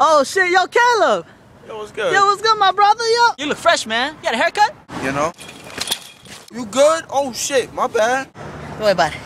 Oh shit, yo, Caleb. Yo, what's good? Yo, what's good, my brother? Yo, you look fresh, man. You got a haircut? You know? You good? Oh shit, my bad. Don't worry about it.